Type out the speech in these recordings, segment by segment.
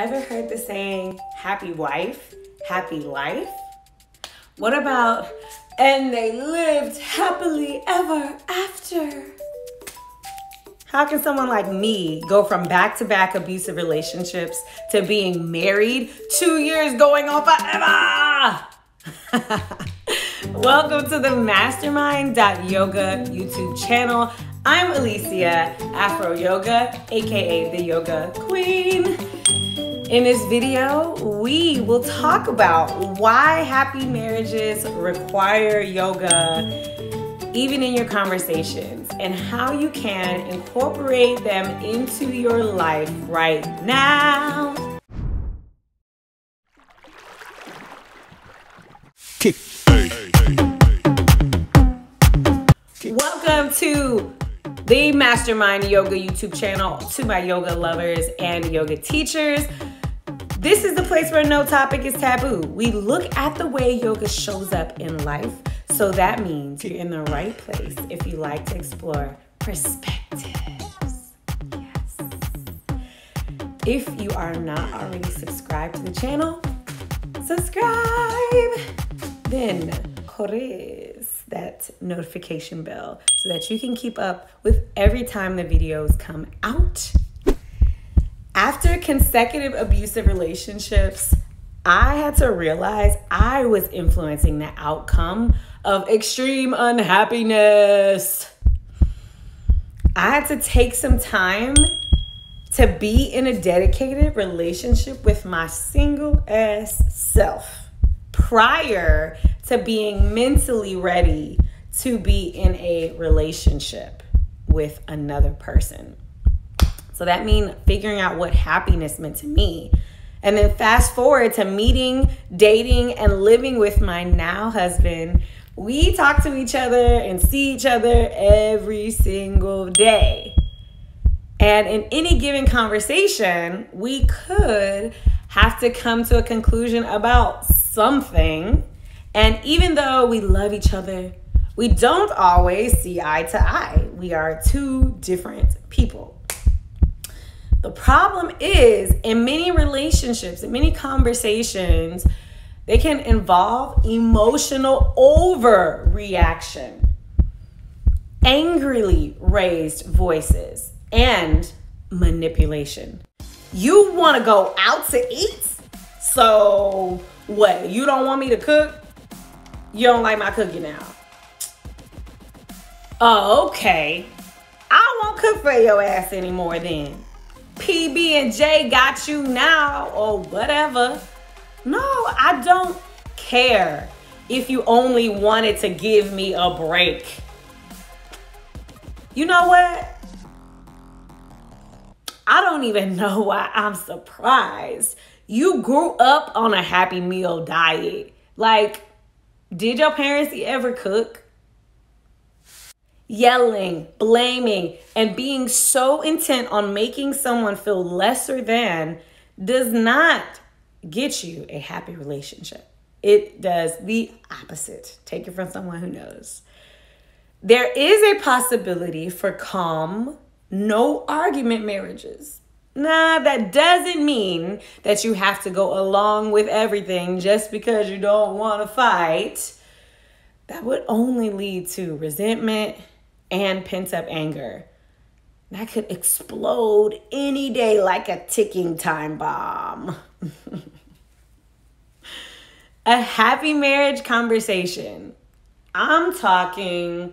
Ever heard the saying, happy wife, happy life? What about, and they lived happily ever after? How can someone like me go from back to back abusive relationships to being married two years going on forever? Welcome to the mastermind.yoga YouTube channel. I'm Alicia, Afro Yoga, aka the Yoga Queen. In this video, we will talk about why happy marriages require yoga, even in your conversations, and how you can incorporate them into your life right now. Kick. Welcome to the Mastermind Yoga YouTube channel to my yoga lovers and yoga teachers. This is the place where no topic is taboo. We look at the way yoga shows up in life. So that means you're in the right place if you like to explore perspectives. Yes. If you are not already subscribed to the channel, subscribe. Then corres that notification bell so that you can keep up with every time the videos come out. After consecutive abusive relationships, I had to realize I was influencing the outcome of extreme unhappiness. I had to take some time to be in a dedicated relationship with my single ass self prior to being mentally ready to be in a relationship with another person. So that means figuring out what happiness meant to me. And then fast forward to meeting, dating, and living with my now husband. We talk to each other and see each other every single day. And in any given conversation, we could have to come to a conclusion about something. And even though we love each other, we don't always see eye to eye. We are two different people. The problem is in many relationships, in many conversations, they can involve emotional overreaction, angrily raised voices, and manipulation. You want to go out to eat? So, what? You don't want me to cook? You don't like my cooking now? Oh, okay. I won't cook for your ass anymore then. PB and J got you now or whatever. No, I don't care if you only wanted to give me a break. You know what? I don't even know why I'm surprised. You grew up on a happy meal diet. Like, did your parents ever cook? Yelling, blaming, and being so intent on making someone feel lesser than does not get you a happy relationship. It does the opposite. Take it from someone who knows. There is a possibility for calm, no argument marriages. Nah, that doesn't mean that you have to go along with everything just because you don't want to fight. That would only lead to resentment and pent up anger. That could explode any day like a ticking time bomb. a happy marriage conversation. I'm talking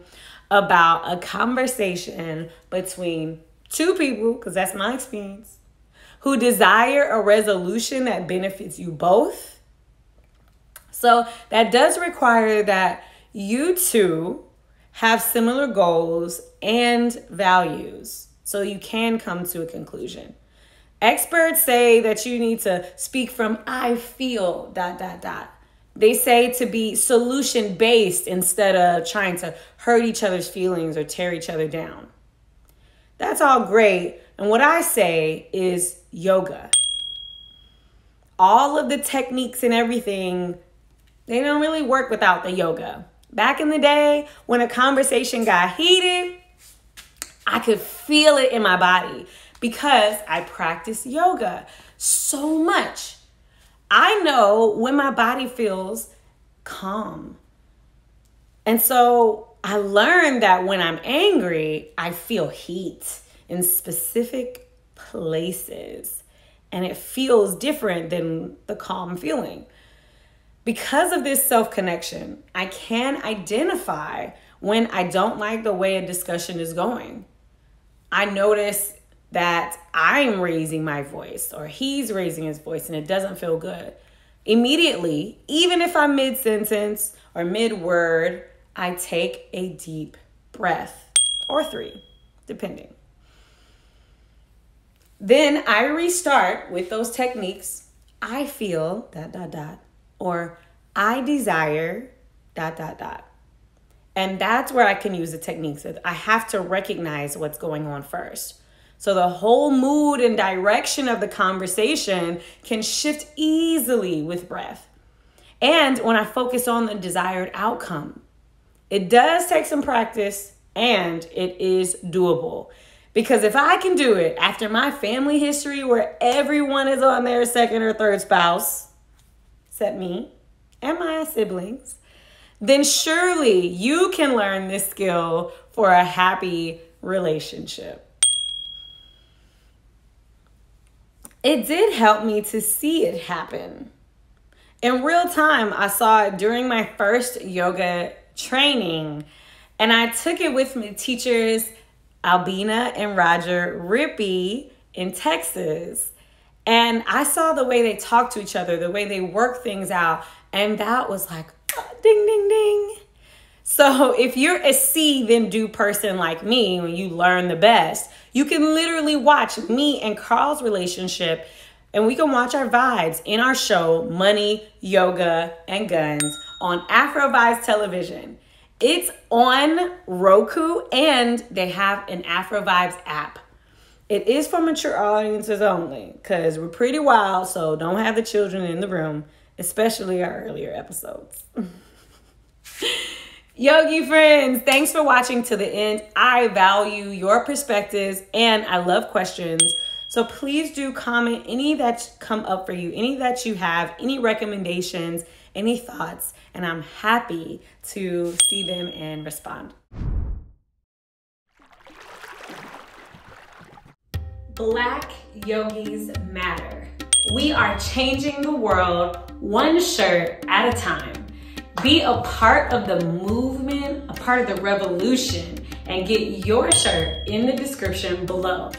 about a conversation between two people, because that's my experience, who desire a resolution that benefits you both. So that does require that you two have similar goals and values so you can come to a conclusion. Experts say that you need to speak from I feel dot dot dot. They say to be solution based instead of trying to hurt each other's feelings or tear each other down. That's all great. And what I say is yoga. All of the techniques and everything, they don't really work without the yoga. Back in the day, when a conversation got heated, I could feel it in my body because I practice yoga. so much. I know when my body feels calm. And so I learned that when I'm angry, I feel heat in specific places. And it feels different than the calm feeling. Because of this self connection, I can identify when I don't like the way a discussion is going. I notice that I'm raising my voice or he's raising his voice and it doesn't feel good. Immediately, even if I'm mid sentence or mid word, I take a deep breath or three, depending. Then I restart with those techniques. I feel dot dot dot or I desire dot dot dot. And that's where I can use the techniques. I have to recognize what's going on first. So the whole mood and direction of the conversation can shift easily with breath. And when I focus on the desired outcome, it does take some practice and it is doable. Because if I can do it after my family history where everyone is on their second or third spouse, except me and my siblings, then surely you can learn this skill for a happy relationship. It did help me to see it happen. In real time, I saw it during my first yoga training, and I took it with me teachers Albina and Roger Rippey in Texas. And I saw the way they talk to each other, the way they work things out, and that was like, uh, ding, ding, ding. So if you're a see then do person like me, when you learn the best, you can literally watch me and Carl's relationship and we can watch our vibes in our show, Money, Yoga, and Guns on Afro Vibes Television. It's on Roku and they have an Afro Vibes app. It is for mature audiences only because we're pretty wild, so don't have the children in the room, especially our earlier episodes. Yogi friends, thanks for watching to the end. I value your perspectives and I love questions. So please do comment any that come up for you, any that you have, any recommendations, any thoughts, and I'm happy to see them and respond. Black yogis matter. We are changing the world one shirt at a time. Be a part of the movement, a part of the revolution, and get your shirt in the description below.